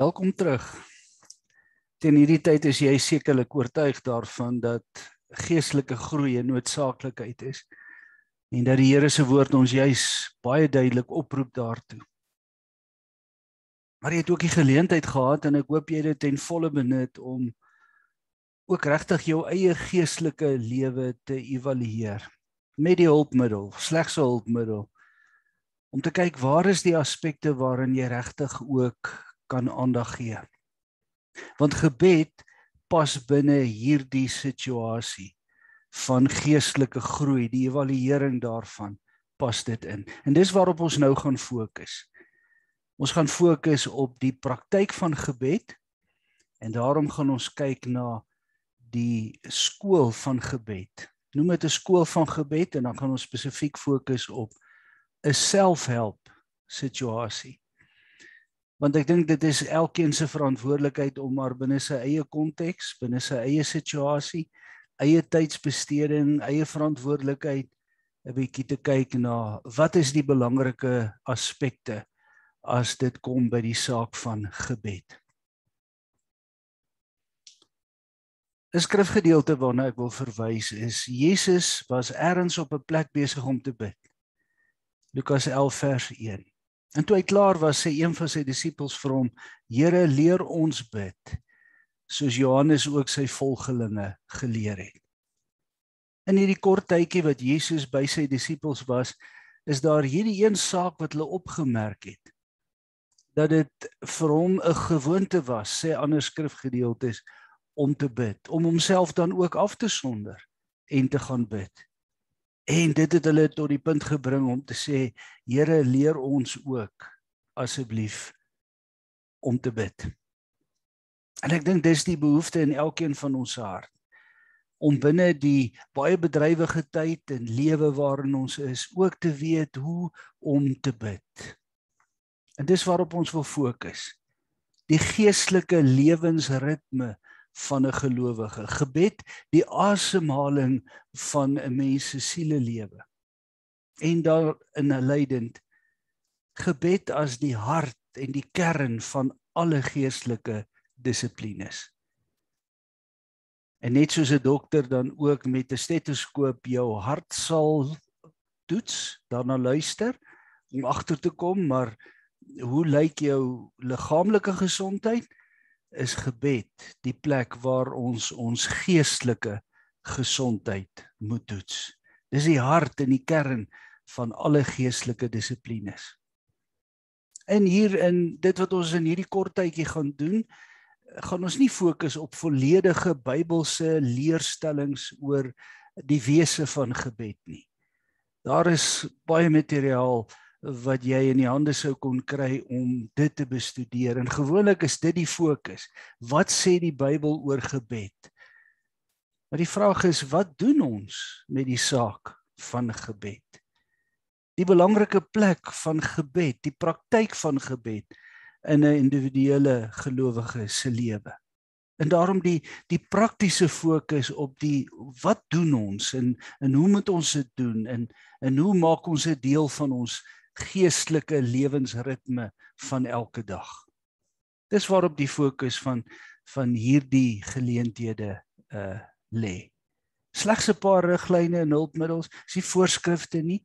Welkom terug. Teen hierdie tyd is jy sekerlik oortuig daarvan dat geestelike groei 'n noodsaaklikheid is en dat die Here se woord ons juis baie duidelik oproep daartoe. Maar jy het ook die geleentheid gehad en ek hoop jy het dit ten volle benut om ook regtig jou eie geestelike lewe te evalueer met die hulpmiddel, slegs 'n hulpmiddel om te kyk waar is die aspekte waarin jy regtig ook kan aandag gee. Want gebed pas binne hierdie situasie van geestelike groei, die evaluering daarvan pas dit in. En dis waarop ons nou gaan fokus. Ons gaan fokus op die praktyk van gebed en daarom gaan ons kyk na die skool van gebed. Noem dit 'n skool van gebed en dan gaan ons spesifiek fokus op 'n selfhelp situasie want ek dink dit is elkeen se verantwoordelikheid om maar binne sy eie konteks, binne sy eie situasie, eie tydsbesteding, eie verantwoordelikheid 'n bietjie te kyk na wat is die belangrike aspekte as dit kom by die saak van gebed. 'n Skrifgedeelte waarna ek wil verwys is Jesus was ergens op 'n plek besig om te bid. Lukas 11 vers 1. En toe hy klaar was, sê een van sy disippels vir hom: "Here, leer ons bid, soos Johannes ook sy volgelinge geleer het." In hierdie kort tydjie wat Jesus by sy disippels was, is daar hierdie een saak wat hulle opgemerk het. Dat dit vir hom 'n gewoonte was, sê ander skrifgedeeltes, om te bid, om homself dan ook af te sonder en te gaan bid. En dit het hulle tot die punt gebring om te sê, Here, leer ons ook asseblief om te bid. En ek dink dis die behoefte in elkeen van ons hart om binne die baie bedrywige tyd en lewe waarin ons is, ook te weet hoe om te bid. En dis waarop ons wil fokus. Die geestelike lewensritme van 'n gelowige. Gebed die asemhaling van 'n mens se sielelewe. En daar in 'n lydend gebed as die hart en die kern van alle geestelike dissiplines. En net soos 'n dokter dan ook met 'n stetoskoop jou hart sal toets, daarna luister om agter te kom, maar hoe lyk jou liggaamlike gesondheid? Is gebed die plek waar ons ons geestelike gesondheid moet toets. Dis die hart en die kern van alle geestelike dissiplines. En hier in dit wat ons in hierdie kort tydjie gaan doen, gaan ons nie fokus op volledige Bybelse leerstellings oor die wese van gebed nie. Daar is baie materiaal wat jy in die hande sou kon kry om dit te bestudeer. En gewoonlik is dit die fokus. Wat sê die Bybel oor gebed? Maar die vraag is wat doen ons met die saak van gebed? Die belangrike plek van gebed, die praktyk van gebed in 'n individuele gelowige se lewe. En daarom die die praktiese fokus op die wat doen ons en en hoe moet ons dit doen en en hoe maak ons dit deel van ons geestelike lewensritme van elke dag. Dis waarop die fokus van van hierdie geleenthede uh lê. Slegs 'n paar riglyne en hulpmiddels, is nie voorskrifte nie.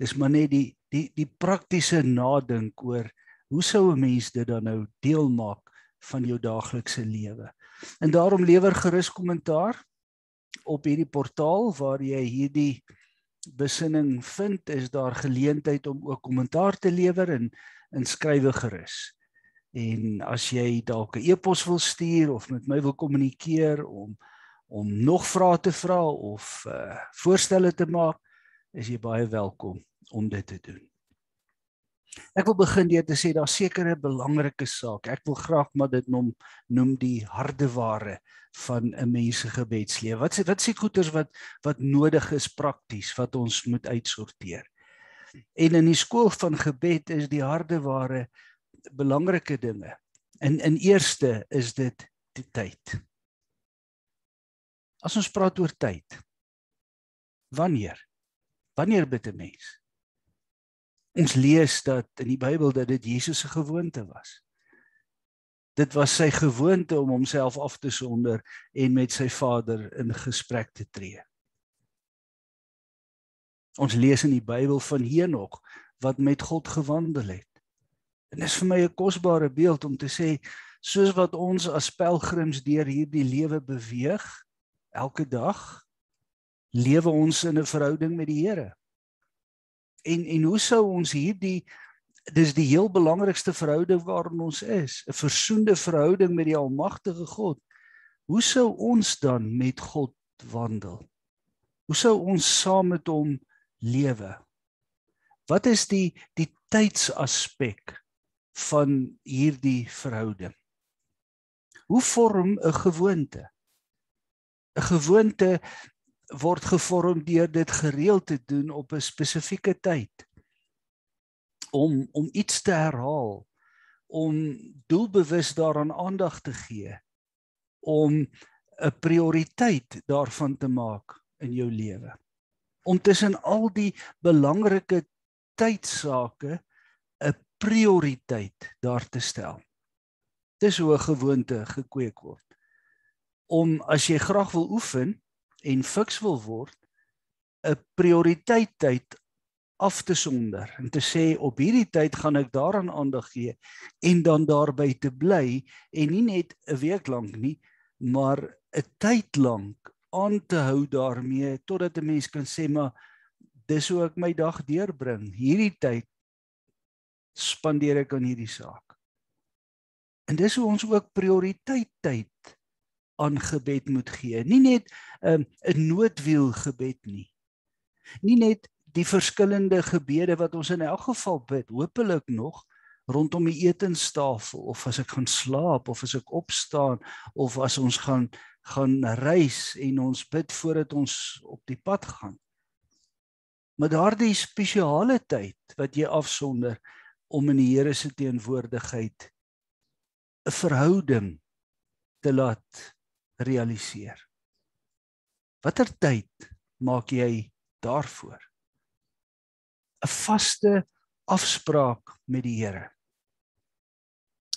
Dis maar net die die die praktiese nadink oor hoe sou 'n mens dit dan nou deel maak van jou daaglikse lewe. En daarom lewer gerus kommentaar op hierdie portaal waar jy hierdie besinning vind, is daar geleentheid om ook kommentaar te lewer en in skrywe gerus. En as jy dalk 'n e-pos wil stuur of met my wil kommunikeer om om nog vrae te vra of uh voorstelle te maak, is jy baie welkom om dit te doen. Ek wil begin deur te sê daar sekerre belangrike saak. Ek wil graag maar dit noem noem die harde ware van 'n mens se gebedslewe. Wat wat sê goeters wat wat nodig is prakties wat ons moet uitsorteer. En in die skool van gebed is die harde ware belangrike dinge. In in eerste is dit die tyd. As ons praat oor tyd. Wanneer? Wanneer bid 'n mens? Ons lees dat in die Bybel dat dit Jesus se gewoonte was. Dit was sy gewoonte om homself af te sonder en met sy Vader in gesprek te tree. Ons lees in die Bybel van Henog wat met God gewandel het. En dit is vir my 'n kosbare beeld om te sê soos wat ons as pelgrims deur hierdie lewe beweeg elke dag lewe ons in 'n verhouding met die Here. En en hoe sou ons hierdie dis die heel belangrikste verhouding waarin ons is, 'n versoende verhouding met die almagtige God. Hoe sou ons dan met God wandel? Hoe sou ons saam met hom lewe? Wat is die die tydsaspek van hierdie verhouding? Hoe vorm 'n gewoonte? 'n Gewoonte word gevorm deur dit gereeld te doen op 'n spesifieke tyd om om iets te herhaal, om doelbewus daaraan aandag te gee, om 'n prioriteit daarvan te maak in jou lewe. Om tussen al die belangrike tydsake 'n prioriteit daar te stel. Dis hoe 'n gewoonte gekweek word. Om as jy graag wil oefen en fiks wil word, 'n prioriteit tyd af te sonder en te sê op hierdie tyd gaan ek daaraan aandag gee en dan daarby te bly en nie net 'n week lank nie maar 'n tyd lank aan te hou daarmee totdat 'n mens kan sê maar dis hoe ek my dag deurbring. Hierdie tyd spandeer ek aan hierdie saak. En dis hoe ons ook prioriteit tyd aan gebed moet gee nie net 'n um, noodwiel gebed nie nie net die verskillende gebede wat ons in elk geval bid, hopelik nog rondom die etenstafel of as ek gaan slaap of as ek opstaan of as ons gaan gaan reis en ons bid voordat ons op die pad gaan. Maar daardie spesiale tyd wat jy afsonder om in die Here se teenwoordigheid 'n verhouding te laat realiseer. Watter tyd maak jy daarvoor? 'n vaste afspraak met die Here.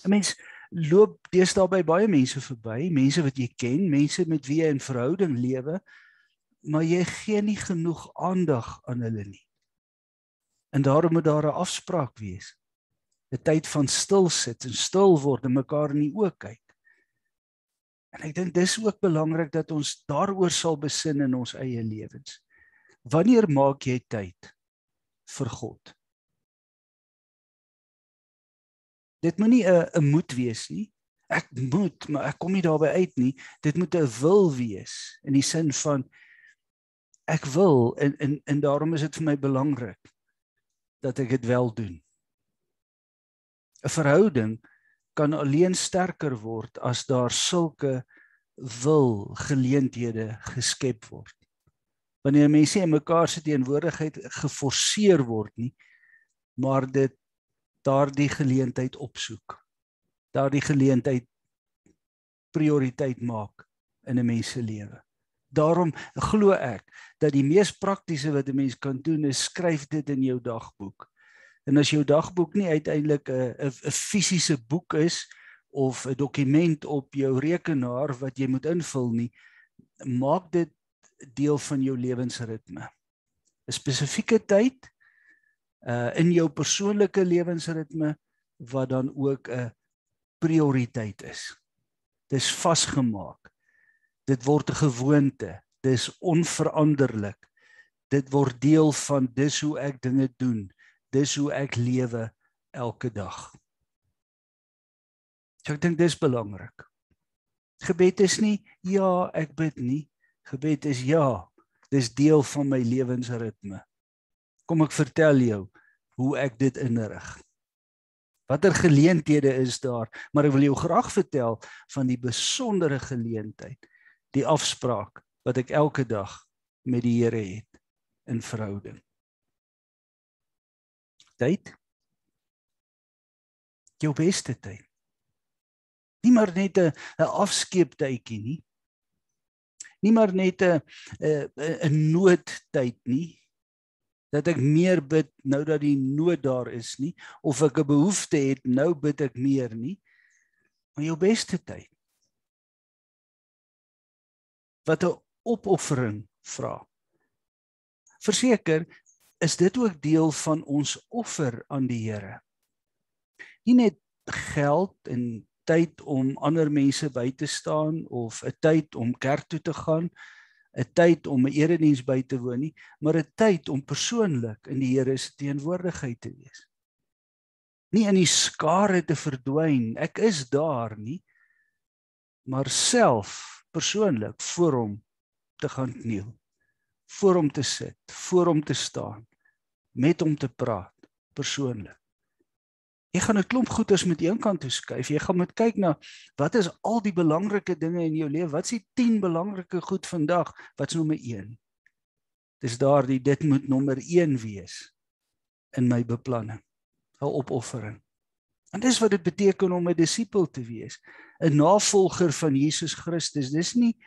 'n Mens loop deesdae by baie mense verby, mense wat jy ken, mense met wie jy in verhouding lewe, maar jy gee nie genoeg aandag aan hulle nie. En daarom moet daar 'n afspraak wees. 'n Tyd van stil sit en stil word en mekaar in die oë kyk. En ek dink dis ook belangrik dat ons daaroor sal besin in ons eie lewens. Wanneer maak jy tyd vir God. Dit moenie 'n 'n moet wees nie. Ek moet, maar ek kom nie daarby uit nie. Dit moet 'n wil wees in die sin van ek wil en en en daarom is dit vir my belangrik dat ek dit wel doen. 'n Verhouding kan alleen sterker word as daar sulke wil geleenthede geskep word. Wanneer mense in mekaar se teenwoordigheid geforseer word nie maar dit daardie geleentheid opsoek daardie geleentheid prioriteit maak in 'n mens se lewe. Daarom glo ek dat die mees praktiese wat 'n mens kan doen is skryf dit in jou dagboek en as jou dagboek nie uiteindelik 'n 'n fisiese boek is of 'n dokument op jou rekenaar wat jy moet invul nie maak dit deel van jou lewensritme. 'n Spesifieke tyd uh in jou persoonlike lewensritme wat dan ook 'n prioriteit is. Dis vasgemaak. Dit word 'n gewoonte. Dis onveranderlik. Dit word deel van dis hoe ek dinge doen. Dis hoe ek lewe elke dag. So ek dink dis belangrik. Gebed is nie ja, ek bid nie. Gebed is ja, dis deel van my lewensritme. Kom ek vertel jou hoe ek dit inrig. Watter geleenthede is daar, maar ek wil jou graag vertel van die besondere geleentheid, die afspraak wat ek elke dag met die Here het in verhouding. Tyd. Jou beste tyd. Nie maar net 'n afskeeptydjie nie nie maar net 'n 'n noodtyd nie dat ek meer bid nou dat die nood daar is nie of ek 'n behoefte het nou bid ek meer nie Maar jou beste tyd. Wat 'n opoffering vra. Verseker, is dit ook deel van ons offer aan die Here. Nie net geld en tyd om ander mense by te staan of 'n tyd om kerk toe te gaan, 'n tyd om 'n erediens by te woon nie, maar 'n tyd om persoonlik in die Here se teenwoordigheid te wees. Nie in die skare te verdwyn. Ek is daar nie, maar self persoonlik voor hom te gaan kniel voor hom te sit, voor hom te staan, met hom te praat persoonlik. Jy gaan 'n klomp goeders met een kant toe skuif. Jy gaan moet kyk na wat is al die belangrike dinge in jou lewe? Wat is die 10 belangrike goed vandag? Wat's nommer 1? Dis daardie dit moet nommer 1 wees in my beplanning. 'n Opoffering. En dis wat dit beteken om 'n disipel te wees, 'n navolger van Jesus Christus. Dis nie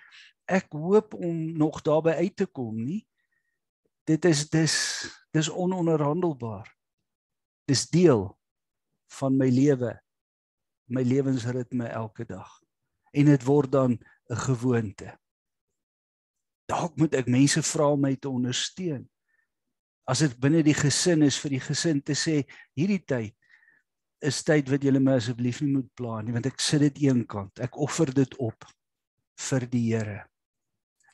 ek hoop om nog daarby uit te kom nie. Dit is dis dis ononderhandelbaar. Dis deel van my lewe, my lewensritme elke dag. En dit word dan 'n gewoonte. Dalk moet ek mense vra om my te ondersteun. As dit binne die gesin is vir die gesin te sê hierdie tyd is tyd wat julle my asseblief nie moet pla nie want ek sit dit eenkant. Ek offer dit op vir die Here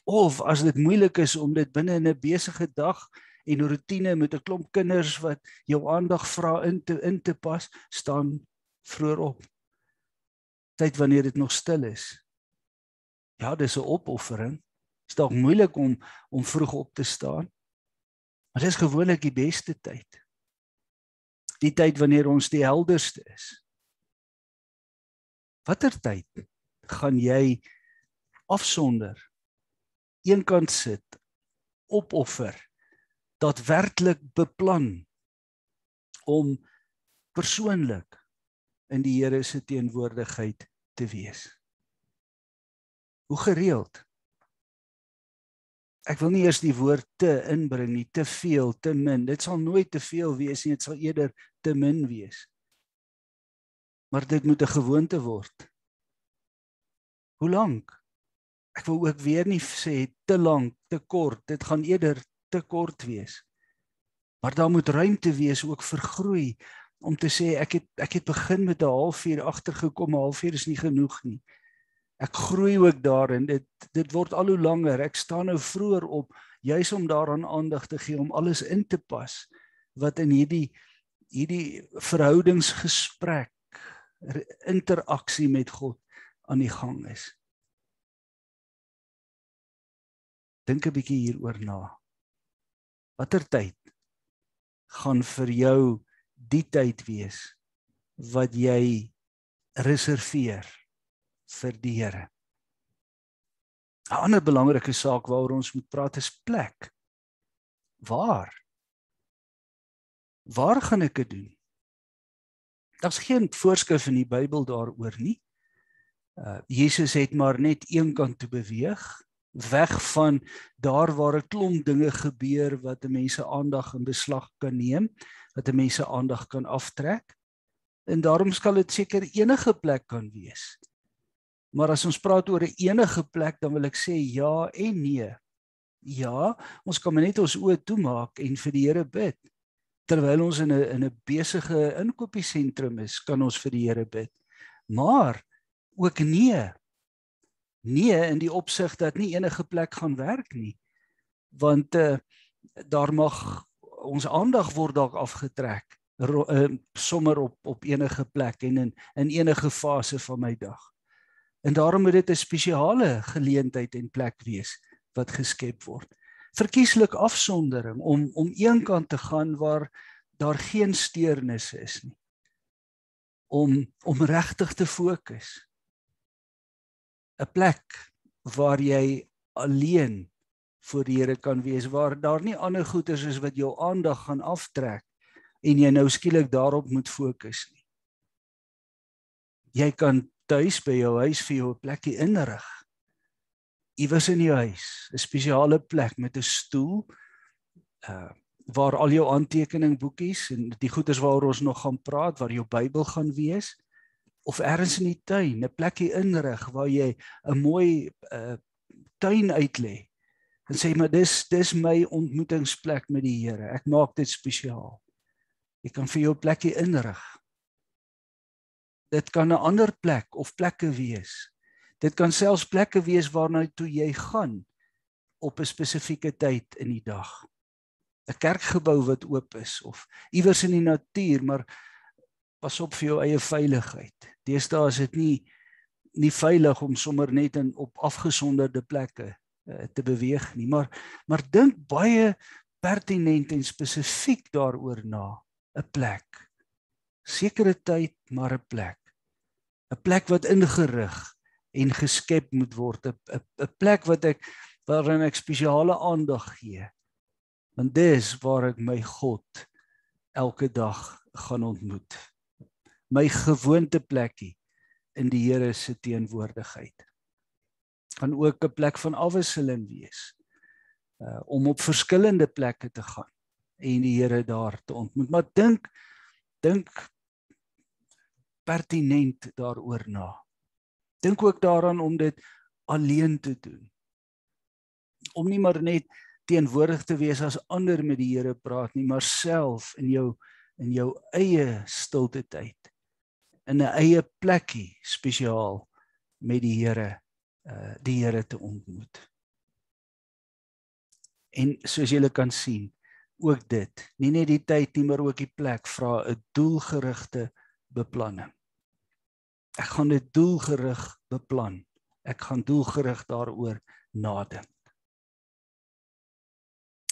of as dit moeilik is om dit binne in 'n besige dag en rotine met 'n klomp kinders wat jou aandag vra in te in te pas, staan vroeër op. Tyd wanneer dit nog stil is. Ja, dis 'n opoffering. Dit is dalk moeilik om om vroeg op te staan. Maar dis gewoonlik die beste tyd. Die tyd wanneer ons die helderste is. Watter tyd gaan jy afsonder eenkant sit opoffer dat werklik beplan om persoonlik in die Here se teenwoordigheid te wees. Hoe gereeld? Ek wil nie eers die woord te inbring nie, te veel, te min. Dit sal nooit te veel wees nie, dit sal eerder te min wees. Maar dit moet 'n gewoonte word. Hoe lank? ek wil ook weer nie sê te lank, te kort, dit gaan eerder te kort wees. Maar daar moet ruimte wees ook vir groei om te sê ek het ek het begin met 'n halfuur agtergekom, 'n halfuur is nie genoeg nie. Ek groei ook daarin. Dit dit word al hoe langer. Ek staan nou vroeër op juis om daaraan aandag te gee om alles in te pas wat in hierdie hierdie verhoudingsgesprek interaksie met God aan die gang is. Dink 'n bietjie hieroor na. Watter tyd gaan vir jou die tyd wees wat jy reserveer vir die Here? 'n Ander belangrike saak waaroor ons moet praat is plek. Waar? Waar gaan ek dit doen? Daar's geen voorskrif in die Bybel daaroor nie. Uh Jesus het maar net een kant toe beweeg weg van daar waar 'n klomp dinge gebeur wat 'n mens se aandag in beslag kan neem, wat 'n mens se aandag kan aftrek. En daarom skal dit seker enige plek kan wees. Maar as ons praat oor 'n enige plek, dan wil ek sê ja en nee. Ja, ons kan net ons oë toemaak en vir die Here bid. Terwyl ons in 'n in 'n besige inkopiesentrum is, kan ons vir die Here bid. Maar ook nee, nee in die opsig dat nie enige plek gaan werk nie. Want uh, daar mag ons aandag word dalk afgetrek uh, sommer op op enige plek en in in enige fase van my dag. En daarom moet dit 'n spesiale geleentheid en plek wees wat geskep word. Verkieslik afsondering om om eenkant te gaan waar daar geen steurnisse is nie. Om om regtig te fokus 'n plek waar jy alleen voor die Here kan wees waar daar nie ander goeders is wat jou aandag gaan aftrek en jy nou skielik daarop moet fokus nie. Jy kan tuis by jou huis vir jou 'n plekkie inrig. Iewers in die huis, 'n spesiale plek met 'n stoel uh waar al jou aantekening boekies en die goeders waaroor ons nog gaan praat, waar jou Bybel gaan wees of ergens in die tuin 'n plekkie inrig waar jy 'n mooi uh, tuin uitlê en sê maar dis dis my ontmoetingsplek met die Here. Ek maak dit spesiaal. Jy kan vir jou plekkie inrig. Dit kan 'n ander plek of plekke wees. Dit kan selfs plekke wees waarna toe jy gaan op 'n spesifieke tyd in die dag. 'n Kerkgebou wat oop is of iewers in die natuur, maar pas op vir jou eie veiligheid. Deesdae is dit nie nie veilig om sommer net in op afgesonderde plekke uh, te beweeg nie, maar maar dink baie pertinent en spesifiek daaroor na 'n plek. Sekere tyd, maar 'n plek. 'n Plek wat ingerig en geskep moet word, 'n 'n plek wat ek waarin ek spesiale aandag gee. Want dis waar ek my God elke dag gaan ontmoet. My gewoonte plekkie in die Here se teenwoordigheid. Kan ook 'n plek van afwisseling wees. Uh om op verskillende plekke te gaan en die Here daar te ontmoet. Maar dink dink pertinent daaroor na. Dink ook daaraan om dit alleen te doen. Om nie maar net teenwoordig te wees as ander met die Here praat nie, maar self in jou in jou eie stilte tyd in 'n eie plekkie spesiaal met die Here uh die Here te ontmoet. En soos julle kan sien, ook dit, nie net die tyd nie, maar ook die plek vra 'n doelgerigte beplanning. Ek gaan dit doelgerig beplan. Ek gaan doelgerig daaroor nadink.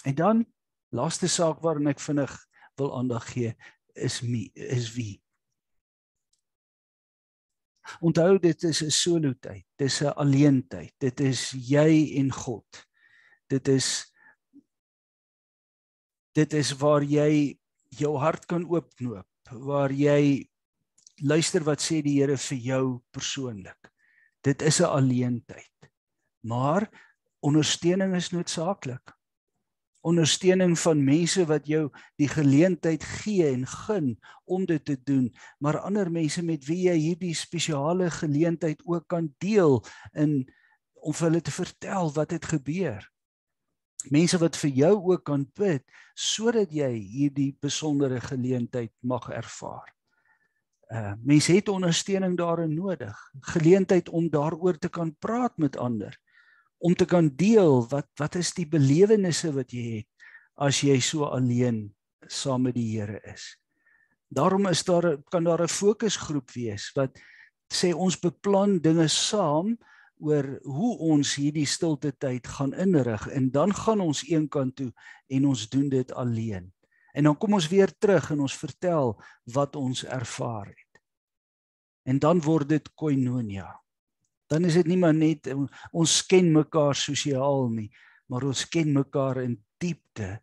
En dan laaste saak waarna ek vinnig wil aandag gee is me, is wie Onthou dit is 'n solo tyd. Dis 'n alleen tyd. Dit is jy en God. Dit is dit is waar jy jou hart kan oopknoop, waar jy luister wat sê die Here vir jou persoonlik. Dit is 'n alleen tyd. Maar ondersteuning is noodsaaklik ondersteuning van mense wat jou die geleentheid gee en gun om dit te doen, maar ander mense met wie jy hierdie spesiale geleentheid ook kan deel in om vir hulle te vertel wat het gebeur. Mense wat vir jou ook kan bid sodat jy hierdie besondere geleentheid mag ervaar. Uh mense het ondersteuning daarin nodig, geleentheid om daaroor te kan praat met ander om te kan deel wat wat is die belewennisse wat jy het as jy so alleen saam met die Here is. Daarom is daar kan daar 'n fokusgroep wees wat sê ons beplan dinge saam oor hoe ons hierdie stilte tyd gaan inrig en dan gaan ons eenkant toe en ons doen dit alleen. En dan kom ons weer terug en ons vertel wat ons ervaar het. En dan word dit koinonia dan is dit nie maar net ons ken mekaar sosiaal nie, maar ons ken mekaar in diepte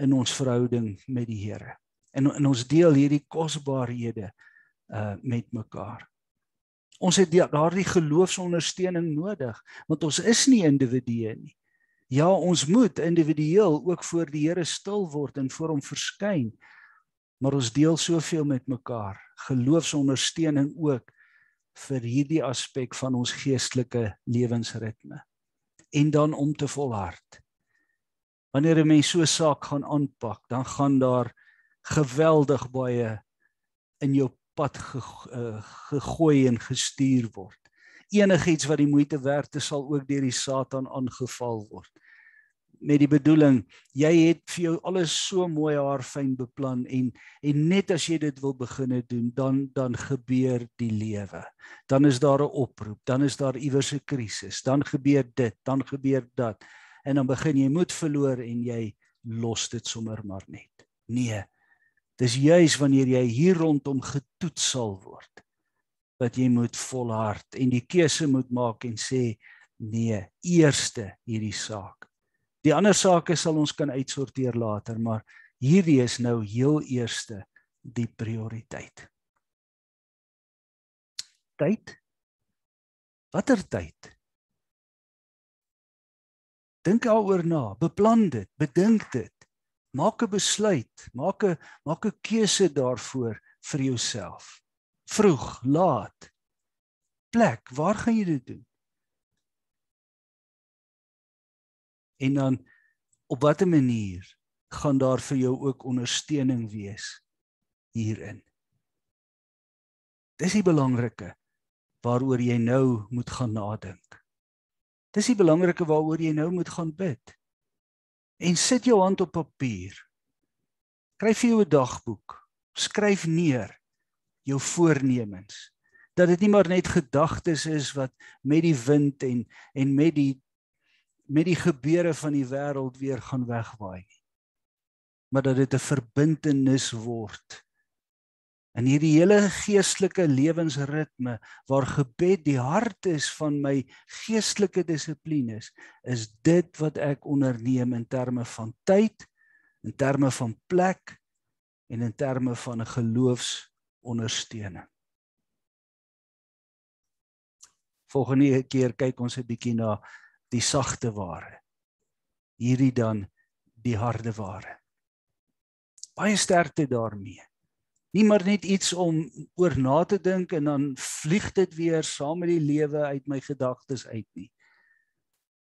in ons verhouding met die Here. En, en ons deel hierdie kosbarehede uh met mekaar. Ons het daardie geloofsondersteuning nodig, want ons is nie individue nie. Ja, ons moet individueel ook voor die Here stil word en voor hom verskyn. Maar ons deel soveel met mekaar. Geloofsondersteuning ook vir hierdie aspek van ons geestelike lewensritme en dan om te volhard. Wanneer 'n mens so 'n saak gaan aanpak, dan gaan daar geweldig baie in jou pad eh, gegooi en gestuur word. Enigiets wat die moeite werd is, sal ook deur die Satan aangeval word met die bedoeling jy het vir jou alles so mooi haarfyn beplan en en net as jy dit wil begine doen dan dan gebeur die lewe. Dan is daar 'n oproep dan is daar iewers 'n krisis dan gebeur dit dan gebeur dat. En dan begin jy moed verloor en jy los dit sommer maar net. Nee dis juis wanneer jy hier rondom getoets sal word dat jy moet volhard en die keuse moet maak en sê nee eerste hierdie saak Die ander sake sal ons kan uitsorteer later, maar hierdie is nou heel eerste die prioriteit. Tyd? Watter tyd? Dink daaroor na, beplan dit, bedink dit. Maak 'n besluit, maak 'n maak 'n keuse daarvoor vir jouself. Vroeg, laat, plek, waar gaan jy dit doen? En dan op watter manier gaan daar vir jou ook ondersteuning wees hierin? Dis die belangrike waaroor jy nou moet gaan nadink. Dis die belangrike waaroor jy nou moet gaan bid. En sit jou hand op papier. Skryf vir jou 'n dagboek. Skryf neer jou voornemens. Dat dit nie maar net gedagtes is wat met die wind en en met die met die gebeure van die wêreld weer gaan wegwaai nie. Maar dat dit 'n verbintenis word in hierdie hele geestelike lewensritme waar gebed die hart is van my geestelike dissiplines is dit wat ek onderneem in terme van tyd in terme van plek en in terme van 'n geloofsondersteuning. Volgende keer kyk ons 'n bietjie na die sagte ware. Hierdie dan die harde ware. Baie sterkte daarmee nie maar net iets om oor na te dink en dan vlieg dit weer saam met die lewe uit my gedagtes uit nie.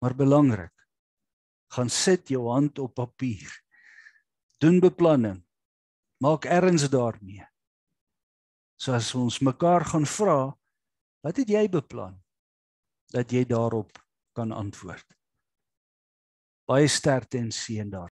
Maar belangrik, gaan sit jou hand op papier. Doen beplanning. Maak erns daarmee. So as ons mekaar gaan vra, wat het jy beplan? Dat jy daarop kan antwoord. Baie sterkte en seën daar.